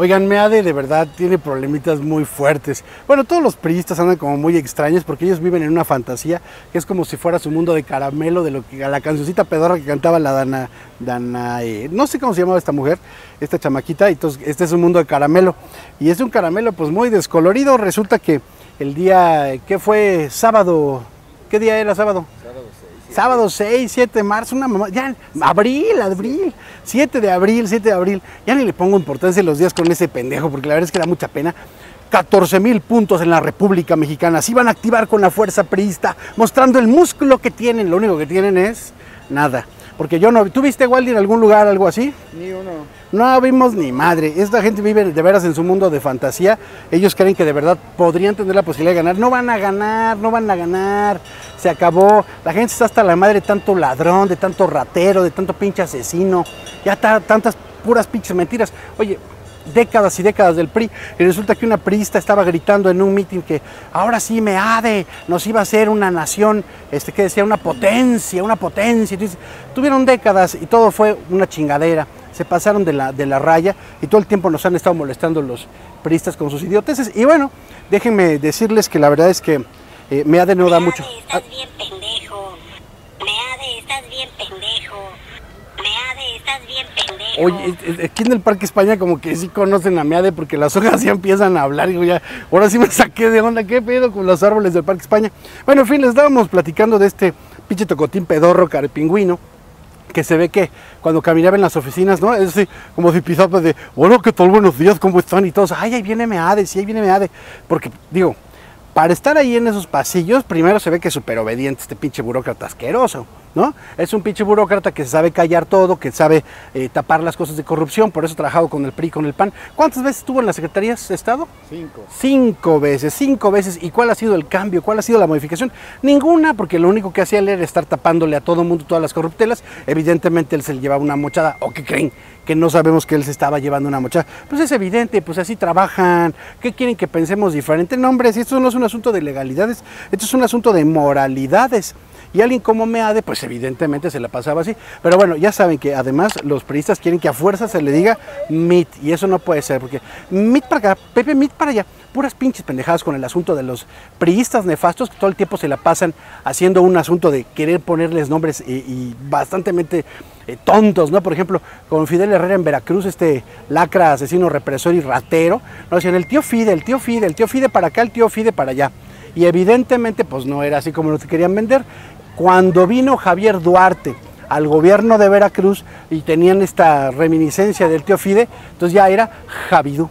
Oigan, Meade de verdad tiene problemitas muy fuertes. Bueno, todos los priistas andan como muy extraños porque ellos viven en una fantasía que es como si fuera su mundo de caramelo, de lo que la cancioncita pedorra que cantaba la Dana, Dana, no sé cómo se llamaba esta mujer, esta chamaquita, entonces este es un mundo de caramelo. Y es un caramelo pues muy descolorido. Resulta que el día, ¿qué fue? Sábado, ¿qué día era sábado? Sábado 6, 7 de marzo, una mamá, ya, abril, abril, 7 de abril, 7 de abril, ya ni le pongo importancia los días con ese pendejo, porque la verdad es que da mucha pena. 14 mil puntos en la República Mexicana, se iban a activar con la fuerza priista, mostrando el músculo que tienen, lo único que tienen es nada. Porque yo no, ¿tú viste Waldi en algún lugar algo así? Ni uno. No vimos ni madre. Esta gente vive de veras en su mundo de fantasía. Ellos creen que de verdad podrían tener la posibilidad de ganar. No van a ganar, no van a ganar. Se acabó. La gente está hasta la madre de tanto ladrón, de tanto ratero, de tanto pinche asesino. Ya está tantas puras pinches mentiras. Oye, décadas y décadas del PRI y resulta que una priista estaba gritando en un mitin que ahora sí me de nos iba a ser una nación, este, que decía, una potencia, una potencia. Entonces, tuvieron décadas y todo fue una chingadera. Se pasaron de la, de la raya y todo el tiempo nos han estado molestando los priistas con sus idioteces. Y bueno, déjenme decirles que la verdad es que eh, Meade no da mucho. Estás bien pendejo. Meade, estás bien pendejo. Meade, estás bien pendejo. Oye, aquí en el Parque España como que sí conocen a Meade porque las hojas ya empiezan a hablar. Digo, ya, ahora sí me saqué de onda. ¿Qué pedo con los árboles del Parque España? Bueno, en fin, les estábamos platicando de este pinche tocotín pedorro carepingüino que se ve que cuando caminaba en las oficinas, ¿no? Es así, como si pisaba de, bueno, ¿qué tal? Buenos días, ¿cómo están? Y todos, ay, ahí viene Meade, sí, ahí viene Meade. Porque, digo, para estar ahí en esos pasillos, primero se ve que es súper obediente este pinche burócrata asqueroso, ¿no? Es un pinche burócrata que sabe callar todo, que sabe eh, tapar las cosas de corrupción, por eso ha trabajado con el PRI, con el PAN. ¿Cuántas veces estuvo en las secretarías de Estado? Cinco. Cinco veces, cinco veces. ¿Y cuál ha sido el cambio? ¿Cuál ha sido la modificación? Ninguna, porque lo único que hacía él era estar tapándole a todo mundo todas las corruptelas. Evidentemente él se le llevaba una mochada, ¿o qué creen? que no sabemos que él se estaba llevando una mochada. Pues es evidente, pues así trabajan. ¿Qué quieren que pensemos diferente? No, hombre, si esto no es un asunto de legalidades, esto es un asunto de moralidades. Y alguien como Meade, pues evidentemente se la pasaba así. Pero bueno, ya saben que además los periodistas quieren que a fuerza se le diga MIT. Y eso no puede ser, porque MIT para acá, Pepe MIT para allá. Puras pinches pendejadas con el asunto de los priistas nefastos que todo el tiempo se la pasan haciendo un asunto de querer ponerles nombres y, y bastantemente eh, tontos, ¿no? Por ejemplo, con Fidel Herrera en Veracruz, este lacra, asesino, represor y ratero, ¿no? Decían el tío Fide, el tío Fide, el tío Fide para acá, el tío Fide para allá. Y evidentemente, pues no era así como lo que querían vender. Cuando vino Javier Duarte al gobierno de Veracruz y tenían esta reminiscencia del tío Fide, entonces ya era Javidú.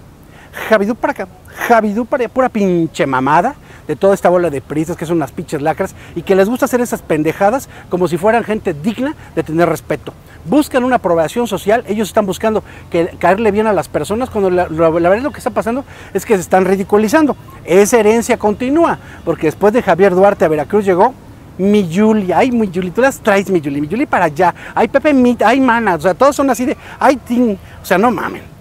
Javidú para acá, Javidú para pura pinche mamada de toda esta bola de prisas que son unas pinches lacras y que les gusta hacer esas pendejadas como si fueran gente digna de tener respeto. Buscan una aprobación social, ellos están buscando que, caerle bien a las personas, cuando la, la- la verdad lo que está pasando es que se están ridiculizando. Esa herencia continúa, porque después de Javier Duarte a Veracruz llegó mi Yuli, ay, mi Yuli, tú las traes, mi Yuli, mi Yuli para allá, ay, Pepe Mit, ay, Mana, o sea, todos son así de, ay, Ting, o sea, no mamen.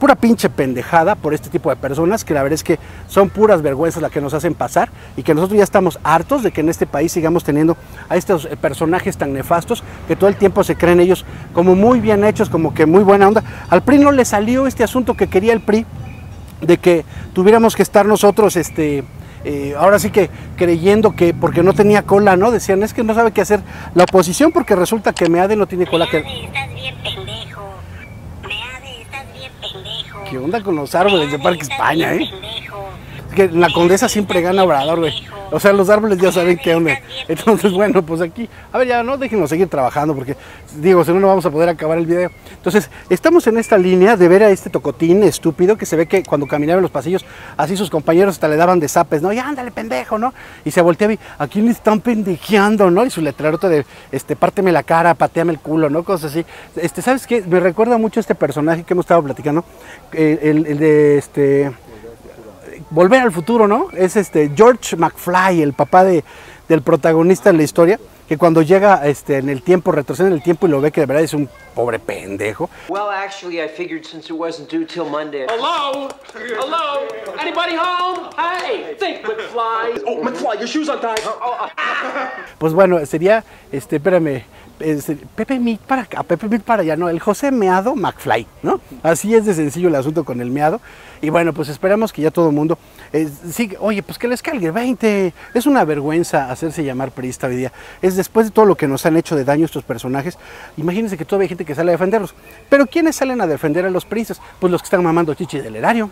Pura pinche pendejada por este tipo de personas que la verdad es que son puras vergüenzas las que nos hacen pasar y que nosotros ya estamos hartos de que en este país sigamos teniendo a estos eh, personajes tan nefastos que todo el tiempo se creen ellos como muy bien hechos, como que muy buena onda. Al PRI no le salió este asunto que quería el PRI de que tuviéramos que estar nosotros este eh, ahora sí que creyendo que porque no tenía cola, ¿no? Decían, es que no sabe qué hacer la oposición porque resulta que Meade no tiene cola que... Meade, estás bien pendejo. Meade, estás bien pendejo. ¿Qué onda con los árboles de Meade, Parque estás España, eh? pendejo. Es que la condesa siempre gana Obrador, güey. O sea, los árboles ya saben qué onda. Entonces, bueno, pues aquí, a ver, ya no déjenos seguir trabajando porque, digo, si no, no vamos a poder acabar el video. Entonces, estamos en esta línea de ver a este tocotín estúpido que se ve que cuando caminaba en los pasillos, así sus compañeros hasta le daban de zapes, ¿no? Ya ándale, pendejo, ¿no? Y se volteaba y, ¿a quién le están pendejeando, no? Y su letrerote de, este, párteme la cara, pateame el culo, ¿no? Cosas así. Este, ¿sabes qué? Me recuerda mucho este personaje que hemos estado platicando, el- el de, este... Volver al futuro, ¿no? Es este George McFly, el papá de, del protagonista en la historia, que cuando llega este, en el tiempo, retrocede en el tiempo y lo ve que de verdad es un pobre pendejo. Well, actually, I figured since it wasn't due till Monday. Hello? Hello? Anybody home? Hey, think McFly. Oh, McFly, your shoes untied. Pues bueno, sería, este, espérame, Pepe Mit para Pepe para allá, no, el José Meado McFly, ¿no? Así es de sencillo el asunto con el meado. Y bueno, pues esperamos que ya todo el mundo eh, sigue, oye, pues que les cargue 20. Es una vergüenza hacerse llamar periodista hoy día. Es después de todo lo que nos han hecho de daño estos personajes, imagínense que todavía hay gente que sale a defenderlos. Pero ¿quiénes salen a defender a los periodistas? Pues los que están mamando chichi del erario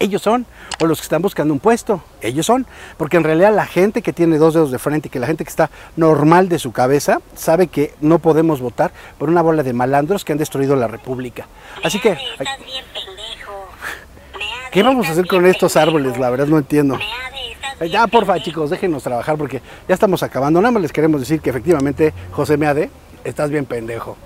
ellos son, o los que están buscando un puesto, ellos son, porque en realidad la gente que tiene dos dedos de frente y que la gente que está normal de su cabeza sabe que no podemos votar por una bola de malandros que han destruido la República. Así que, ¿qué vamos a hacer con estos árboles? La verdad no entiendo. Ya, porfa, chicos, déjenos trabajar porque ya estamos acabando. Nada más les queremos decir que efectivamente, José Meade, estás bien pendejo.